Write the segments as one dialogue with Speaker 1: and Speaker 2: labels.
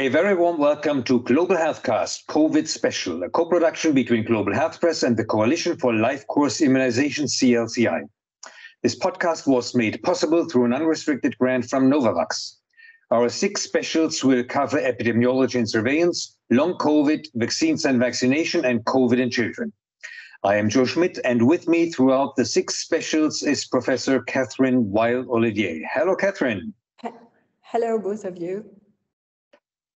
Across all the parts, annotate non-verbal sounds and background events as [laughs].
Speaker 1: A very warm welcome to Global Healthcast COVID Special, a co-production between Global Health Press and the Coalition for Life Course Immunization, CLCI. This podcast was made possible through an unrestricted grant from Novavax. Our six specials will cover epidemiology and surveillance, long COVID, vaccines and vaccination, and COVID in children. I am Joe Schmitt, and with me throughout the six specials is Professor Catherine Weil Olivier. Hello, Catherine.
Speaker 2: Hello, both of you.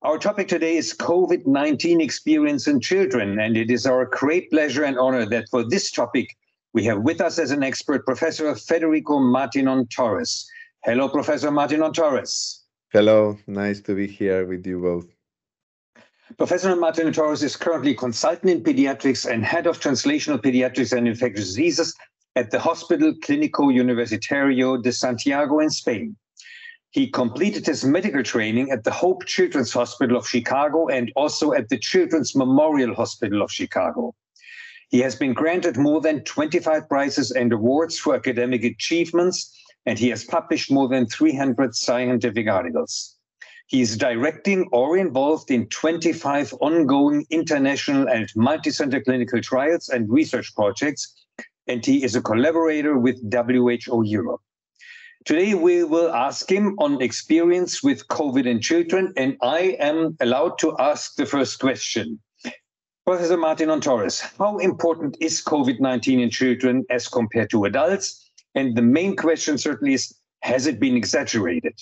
Speaker 1: Our topic today is COVID 19 experience in children, and it is our great pleasure and honor that for this topic, we have with us as an expert Professor Federico Martinon Torres. Hello, Professor Martinon Torres.
Speaker 3: Hello, nice to be here with you both.
Speaker 1: Professor Martinon Torres is currently consultant in pediatrics and head of translational pediatrics and infectious diseases at the Hospital Clínico Universitario de Santiago in Spain. He completed his medical training at the Hope Children's Hospital of Chicago and also at the Children's Memorial Hospital of Chicago. He has been granted more than 25 prizes and awards for academic achievements, and he has published more than 300 scientific articles. He is directing or involved in 25 ongoing international and multi-center clinical trials and research projects, and he is a collaborator with WHO Europe. Today, we will ask him on experience with COVID in children, and I am allowed to ask the first question. Professor Martinon Torres, how important is COVID 19 in children as compared to adults? And the main question certainly is has it been exaggerated?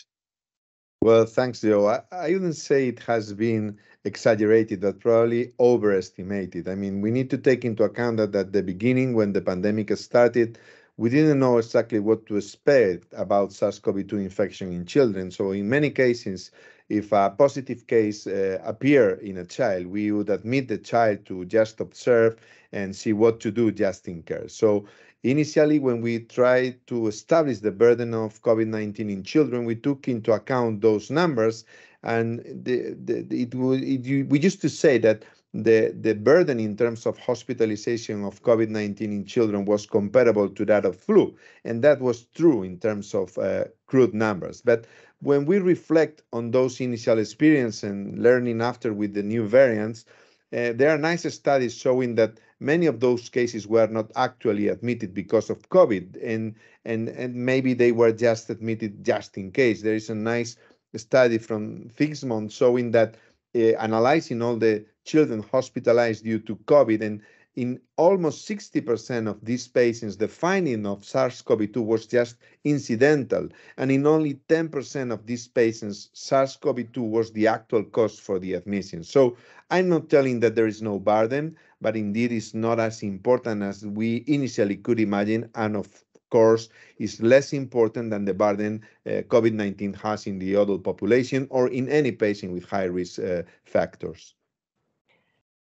Speaker 3: Well, thanks, Joe. I, I wouldn't say it has been exaggerated, but probably overestimated. I mean, we need to take into account that at the beginning, when the pandemic started, we didn't know exactly what to expect about SARS-CoV-2 infection in children. So in many cases, if a positive case uh, appear in a child, we would admit the child to just observe and see what to do just in case. So initially, when we tried to establish the burden of COVID-19 in children, we took into account those numbers, and the, the, it, it, we used to say that the, the burden in terms of hospitalization of COVID 19 in children was comparable to that of flu. And that was true in terms of uh, crude numbers. But when we reflect on those initial experience and learning after with the new variants, uh, there are nice studies showing that many of those cases were not actually admitted because of COVID, and and and maybe they were just admitted just in case. There is a nice study from Fixmont showing that Eh, analyzing all the children hospitalized due to COVID. And in almost 60% of these patients, the finding of SARS CoV 2 was just incidental. And in only 10% of these patients, SARS CoV 2 was the actual cause for the admission. So I'm not telling that there is no burden, but indeed it's not as important as we initially could imagine. And of course, is less important than the burden uh, COVID 19 has in the adult population or in any patient with high risk uh, factors.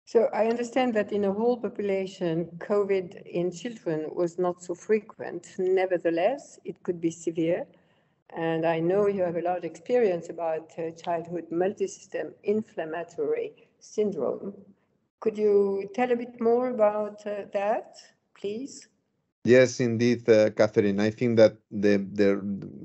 Speaker 2: So I understand that in a whole population, COVID in children was not so frequent. Nevertheless, it could be severe. And I know you have a lot of experience about uh, childhood multisystem inflammatory syndrome. Could you tell a bit more about uh, that, please?
Speaker 3: Yes, indeed, uh, Catherine. I think that the, the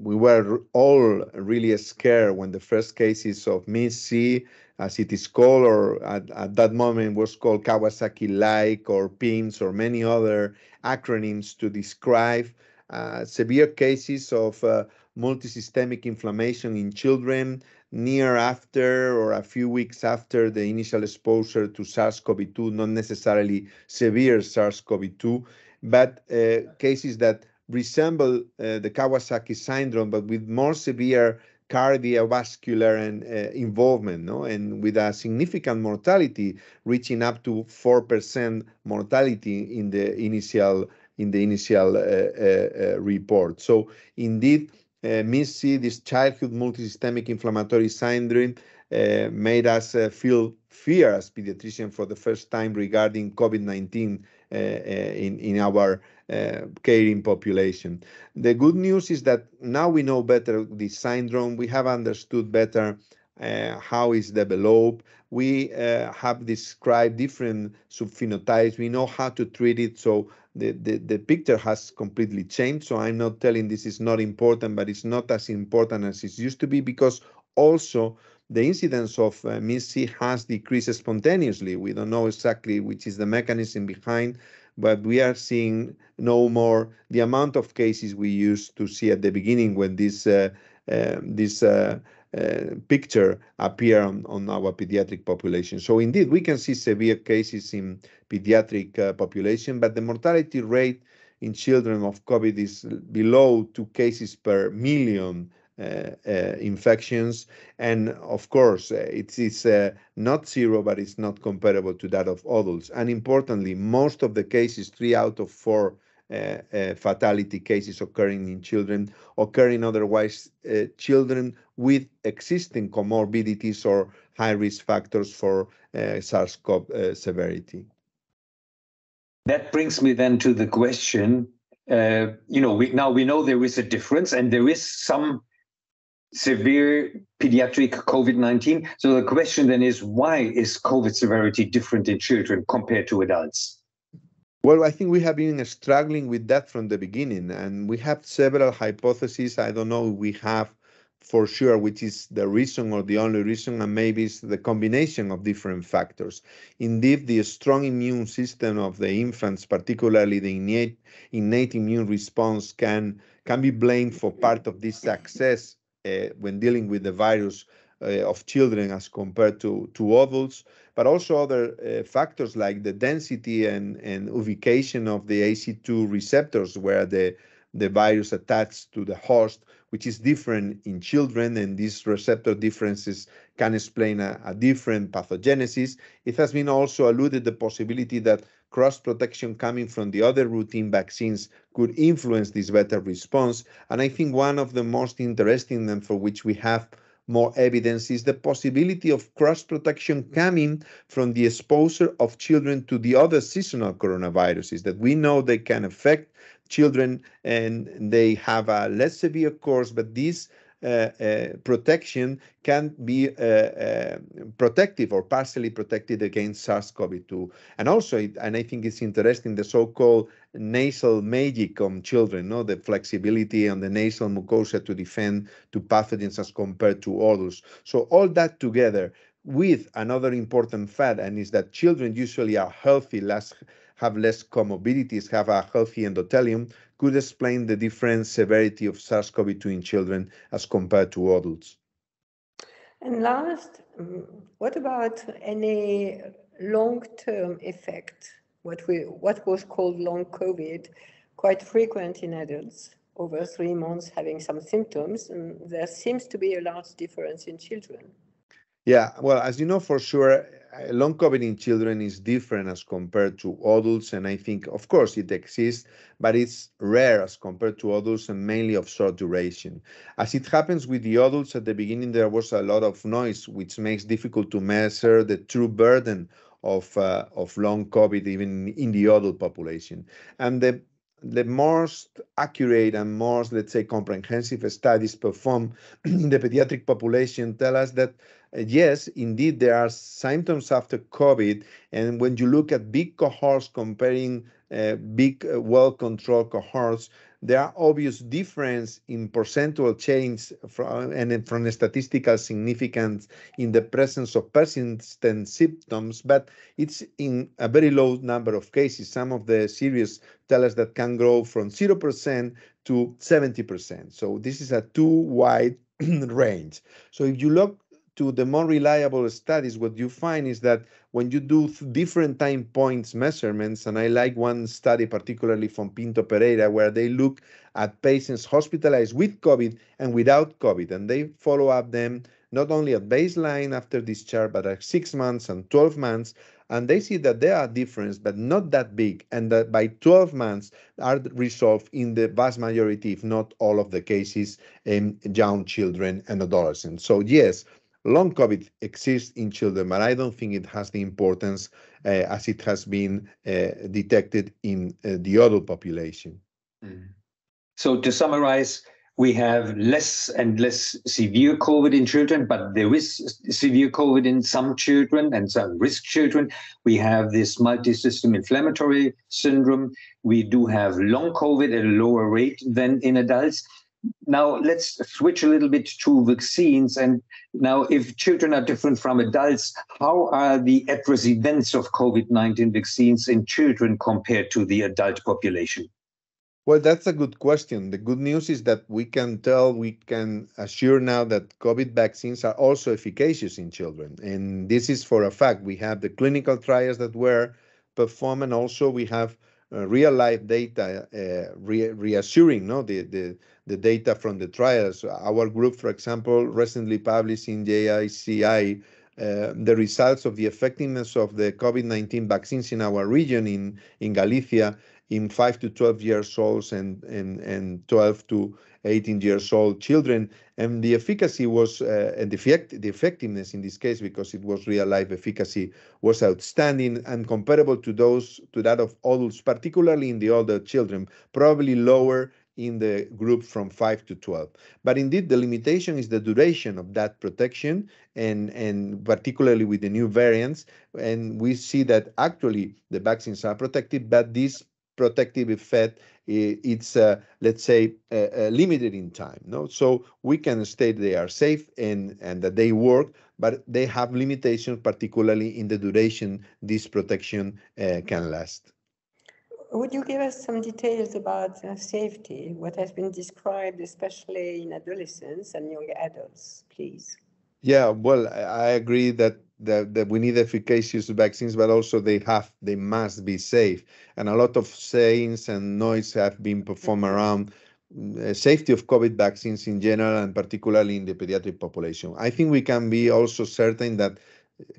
Speaker 3: we were all really scared when the first cases of MIS-C as it is called, or at, at that moment was called Kawasaki-like or PIMS or many other acronyms to describe uh, severe cases of uh, multisystemic inflammation in children near after or a few weeks after the initial exposure to SARS-CoV-2, not necessarily severe SARS-CoV-2, but uh, cases that resemble uh, the Kawasaki syndrome, but with more severe cardiovascular and uh, involvement, no? and with a significant mortality reaching up to four percent mortality in the initial in the initial uh, uh, uh report. So indeed, uh, MIS-C, this childhood multisystemic inflammatory syndrome, made us feel fear as pediatricians for the first time regarding COVID-19 in in our uh, caring population. The good news is that now we know better this syndrome. We have understood better uh, how it's developed. We uh, have described different subphenotypes. We know how to treat it. So the, the, the picture has completely changed. So I'm not telling this is not important, but it's not as important as it used to be because also the incidence of uh, MIS-C has decreased spontaneously. We don't know exactly which is the mechanism behind, but we are seeing no more the amount of cases we used to see at the beginning when this uh, uh, this uh, picture appear on, on, our pediatric population. So indeed, we can see severe cases in pediatric uh, population, but the mortality rate in children of COVID is below two cases per million infections. And of course, uh, it is not zero, but it's not comparable to that of adults. And importantly, most of the cases, three out of four uh, uh, fatality cases occurring in children, occurring otherwise uh, children with existing comorbidities or high risk factors for SARS-CoV severity.
Speaker 1: That brings me then to the question. you know, we, now we know there is a difference, and there is some severe pediatric COVID 19. So the question then is why is COVID severity different in children compared to adults?
Speaker 3: Well, I think we have been struggling with that from the beginning, and we have several hypotheses. I don't know we have for sure which is the reason or the only reason, and maybe it's the combination of different factors. Indeed, the strong immune system of the infants, particularly the innate, innate immune response, can can be blamed for part of this success when dealing with the virus uh, of children as compared to, to adults, but also other uh, factors like the density and, and ubication of the ACE2 receptors where the, the virus attached to the host, which is different in children, and these receptor differences can explain a, a different pathogenesis. It has been also alluded the possibility that cross protection coming from the other routine vaccines could influence this better response. And I think one of the most interesting and for which we have more evidence is the possibility of cross protection coming from the exposure of children to the other seasonal coronaviruses that we know they can affect children and they have a less severe course, but these uh, uh, protection can be uh, protective or partially protected against SARS-CoV-2. And also, it, and I think it's interesting, the so-called nasal magic on children, no, the flexibility on the nasal mucosa to defend to pathogens as compared to others. So all that together with another important fact, and is that children usually are healthy, less have less comorbidities, have a healthy endothelium, could explain the different severity of SARS-CoV-2 in children as compared to adults.
Speaker 2: And last, mm, what about any long-term effect, what, we, what was called long COVID, quite frequent in adults, over three months having some symptoms, and there seems to be a large difference in children.
Speaker 3: Yeah, well, as you know for sure, long COVID in children is different as compared to adults. And I think, of course, it exists, but it's rare as compared to adults and mainly of short duration. As it happens with the adults, at the beginning, there was a lot of noise, which makes difficult to measure the true burden of, uh, of long COVID, even in the adult population. And the the most accurate and most, let's say, comprehensive studies performed [clears throat] in the pediatric population tell us that uh, yes, indeed, there are symptoms after COVID. And when you look at big cohorts comparing uh, big, uh, well-controlled cohorts, there are obvious difference in percentual change from, and from statistical significance in the presence of persistent symptoms, but it's in a very low number of cases. Some of the serious tell us that can grow from 0% to 70%. So this is a too wide [clears throat] range. So if you look to the more reliable studies, what you find is that when you do different time points measurements, and I like one study particularly from Pinto Pereira, where they look at patients hospitalized with COVID and without COVID, and they follow up them not only at baseline after discharge, but at six months and 12 months, and they see that there are differences, but not that big, and that by 12 months are resolved in the vast majority, if not all of the cases, in young children and adolescents. So yes, long COVID exists in children, but I don't think it has the importance uh, as it has been uh, detected in uh, the adult population. Mm.
Speaker 1: So to summarize, we have less and less severe COVID in children, but there is severe COVID in some children and some risk children. We have this multi-system inflammatory syndrome. We do have long COVID at a lower rate than in adults now let's switch a little bit to vaccines. And now, if children are different from adults, how are the adverse events of COVID 19 vaccines in children compared to the adult population?
Speaker 3: Well, that's a good question. The good news is that we can tell, we can assure now that COVID vaccines are also efficacious in children. And this is for a fact. We have the clinical trials that were performed, and also we have real life data uh, re reassuring no? The, the the data from the trials. Our group for example recently published in JICI uh, the results of the effectiveness of the COVID-19 vaccines in our region in in Galicia in 5 to 12 years old and, and, and 12 to 18 years old children. And the efficacy was, uh, and the, effect, the effectiveness in this case, because it was real life efficacy, was outstanding and comparable to those, to that of adults, particularly in the older children, probably lower in the group from 5 to 12. But indeed, the limitation is the duration of that protection, and, and particularly with the new variants. And we see that actually the vaccines are protective, but this protective effect it's uh, let's say uh, uh, limited in time no? So we can state they are safe and and that they work but they have limitations particularly in the duration this protection uh, can last.
Speaker 2: Would you give us some details about uh, safety what has been described especially in adolescents and young adults please?
Speaker 3: Yeah well i agree that that, that we need efficacious vaccines, but also they have they must be safe. And a lot of sayings and noise have been performed mm-hmm. around uh, safety of COVID vaccines in general and particularly in the pediatric population. I think we can be also certain that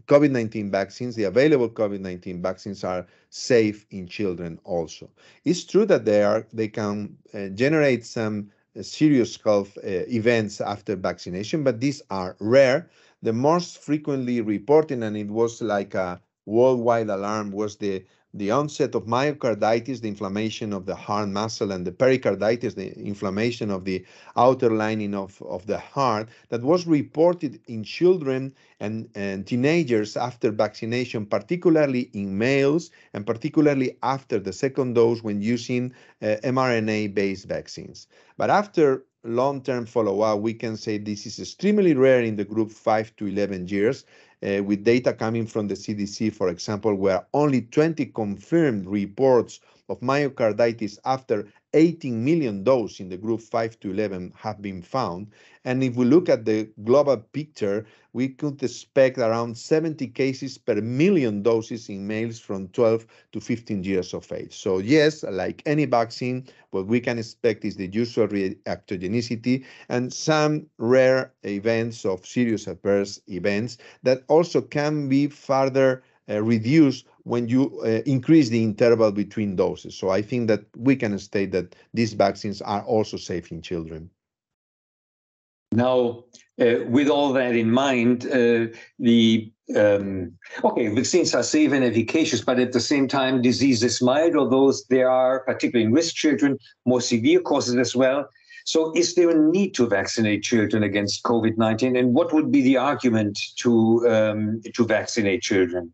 Speaker 3: COVID-19 vaccines, the available COVID-19 vaccines are safe in children also. It's true that they are they can uh, generate some serious health uh, events after vaccination, but these are rare the most frequently reported, and it was like a worldwide alarm, was the the onset of myocarditis, the inflammation of the heart muscle, and the pericarditis, the inflammation of the outer lining of, of the heart, that was reported in children and, and teenagers after vaccination, particularly in males, and particularly after the second dose when using uh, mRNA based vaccines. But after long-term follow-up, we can say this is extremely rare in the group 5 to 11 years, uh, with data coming from the CDC, for example, where only 20 confirmed reports of myocarditis after 18 million doses in the group 5 to 11 have been found. And if we look at the global picture, we could expect around 70 cases per million doses in males from 12 to 15 years of age. So yes, like any vaccine, what we can expect is the usual reactogenicity and some rare events of serious adverse events that also can be further uh, reduced when you uh, increase the interval between doses. So I think that we can state that these vaccines are also safe in children.
Speaker 1: Now, uh, with all that in mind, uh, the um, okay, vaccines are safe and efficacious, but at the same time, disease is mild, although there are, particularly in risk children, more severe causes as well. So, is there a need to vaccinate children against COVID 19? And what would be the argument to, um, to vaccinate children?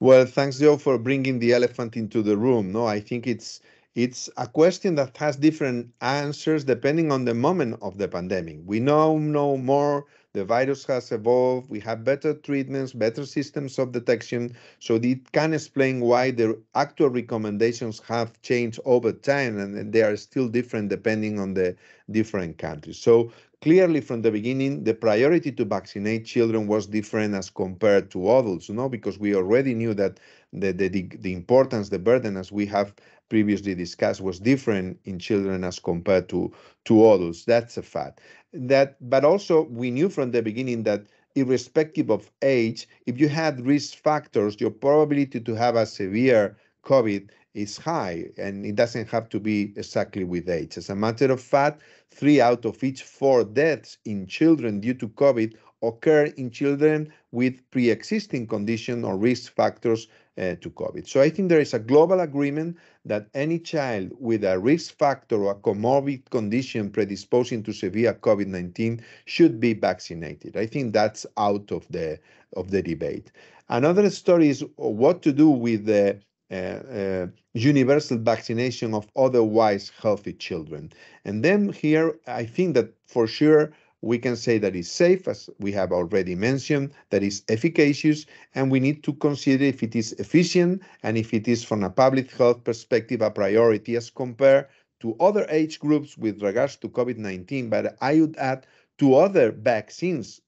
Speaker 3: Well, thanks, Joe, for bringing the elephant into the room. No, I think it's it's a question that has different answers depending on the moment of the pandemic. We now know more, the virus has evolved, we have better treatments, better systems of detection, so it can explain why the actual recommendations have changed over time and they are still different depending on the different countries. So clearly from the beginning, the priority to vaccinate children was different as compared to adults, you know, because we already knew that the, the, the importance, the burden, as we have previously discussed, was different in children as compared to, to adults. That's a fact. That, but also we knew from the beginning that irrespective of age, if you had risk factors, your probability to have a severe COVID is high, and it doesn't have to be exactly with age. As a matter of fact, three out of each four deaths in children due to COVID occur in children with pre-existing condition or risk factors uh, to COVID. So I think there is a global agreement that any child with a risk factor or a comorbid condition predisposing to severe COVID-19 should be vaccinated. I think that's out of the of the debate. Another story is what to do with the uh, uh, universal vaccination of otherwise healthy children. And then here, I think that for sure we can say that it's safe, as we have already mentioned, that is efficacious, and we need to consider if it is efficient and if it is from a public health perspective a priority as compared to other age groups with regards to COVID-19. But I would add to other vaccines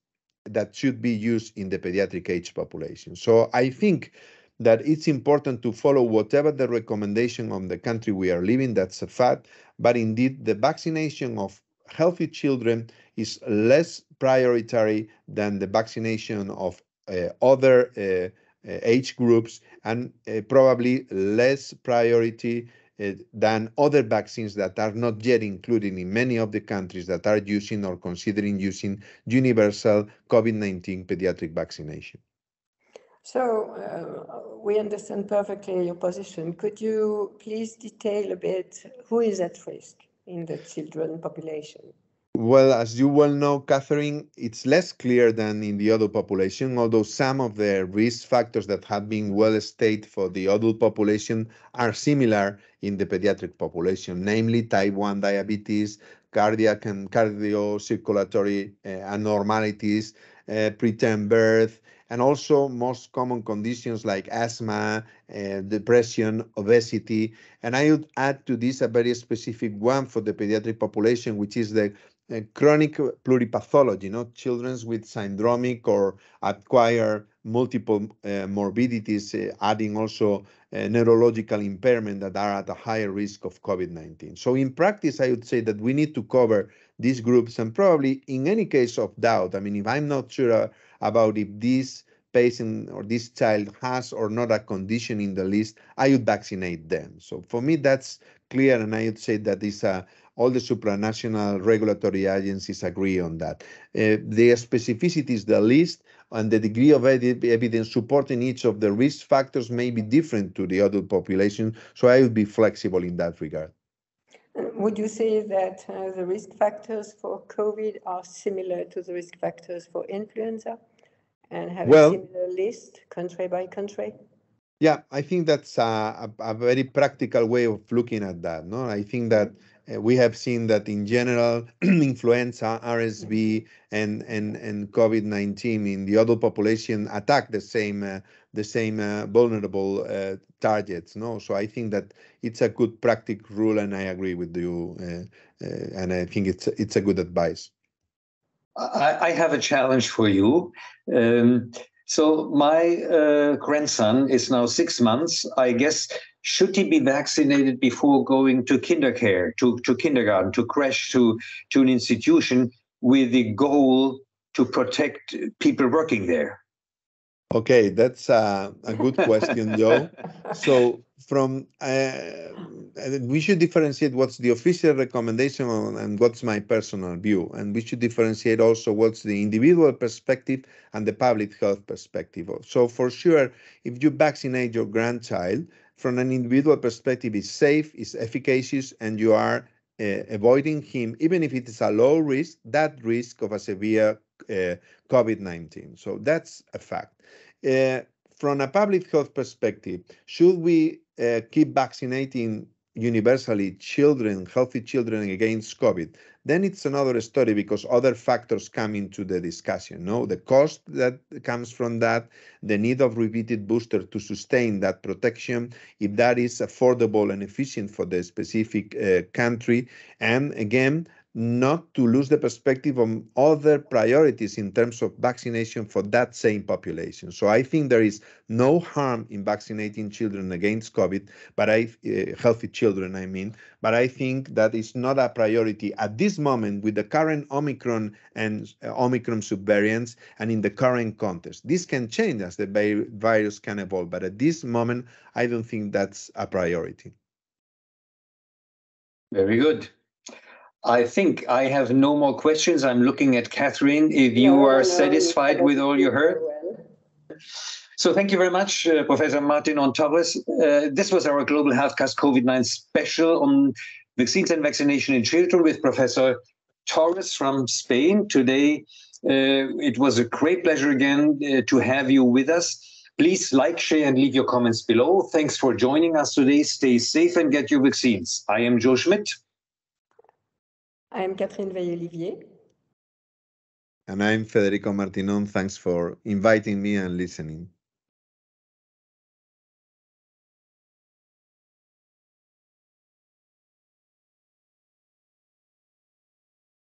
Speaker 3: that should be used in the pediatric age population. So I think that it's important to follow whatever the recommendation of the country we are living, that's a fact. But indeed, the vaccination of healthy children is less priority than the vaccination of uh, other uh, uh, age groups and uh, probably less priority uh, than other vaccines that are not yet included in many of the countries that are using or considering using universal COVID-19 pediatric vaccination.
Speaker 2: So uh, we understand perfectly your position. Could you please detail a bit who is at risk in the children population?
Speaker 3: Well, as you well know, Catherine, it's less clear than in the adult population, although some of the risk factors that have been well stated for the adult population are similar in the pediatric population, namely type 1 diabetes, cardiac and cardiocirculatory uh, abnormalities, uh, preterm birth, and also most common conditions like asthma, uh, depression, obesity. And I would add to this a very specific one for the pediatric population, which is the uh, chronic pluripathology, you know, children with syndromic or acquire multiple uh, morbidities, uh, adding also uh, neurological impairment that are at a higher risk of COVID-19. So in practice, I would say that we need to cover these groups and probably in any case of doubt, I mean, if I'm not sure uh, about if this patient or this child has or not a condition in the list, I would vaccinate them. So for me, that's clear, and I would say that is a all the supranational regulatory agencies agree on that. Uh, the specificities, the list, and the degree of evidence supporting each of the risk factors may be different to the adult population, so I would be flexible in that regard.
Speaker 2: Would you say that uh, the risk factors for COVID are similar to the risk factors for influenza and have well, a similar list country by country?
Speaker 3: Yeah, I think that's a, a, a, very practical way of looking at that. No, I think that we have seen that in general, [clears throat] influenza, RSV, and and and COVID-19 in the adult population attack the same uh, the same uh, vulnerable uh, targets. No, so I think that it's a good practical rule, and I agree with you, uh, uh, and I think it's it's a good advice.
Speaker 1: I, I have a challenge for you. Um, so my uh, grandson is now six months. I guess should he be vaccinated before going to kindercare, to, to kindergarten, to crash, to, to an institution with the goal to protect people working there?
Speaker 3: Okay, that's a, a good question, Joe. [laughs] so from uh, we should differentiate what's the official recommendation and what's my personal view, and we should differentiate also what's the individual perspective and the public health perspective. So for sure, if you vaccinate your grandchild, from an individual perspective, is safe, is efficacious, and you are uh, avoiding him, even if it is a low risk, that risk of a severe uh, COVID-19. So that's a fact. Uh, from a public health perspective, should we keep vaccinating universally children, healthy children against COVID, then it's another story because other factors come into the discussion. No, the cost that comes from that, the need of repeated booster to sustain that protection, if that is affordable and efficient for the specific uh, country, and again, not to lose the perspective on other priorities in terms of vaccination for that same population. So I think there is no harm in vaccinating children against COVID, but I uh, healthy children, I mean, but I think that is not a priority at this moment with the current Omicron and uh, Omicron subvariants and in the current context. This can change as the virus can evolve, but at this moment, I don't think that's a priority.
Speaker 1: Very good. I think I have no more questions. I'm looking at Catherine. If you no, are no, satisfied with all you heard. So thank you very much, uh, Professor Martin Torres. Uh, this was our Global Healthcast COVID-19 special on vaccines and vaccination in children with Professor Torres from Spain. Today, uh, it was a great pleasure again uh, to have you with us. Please like, share, and leave your comments below. Thanks for joining us today. Stay safe and get your vaccines. I am Joe Schmitt.
Speaker 2: I am Catherine Weil-Olivier.
Speaker 3: And I'm Federico Martinon. Thanks for inviting me and listening.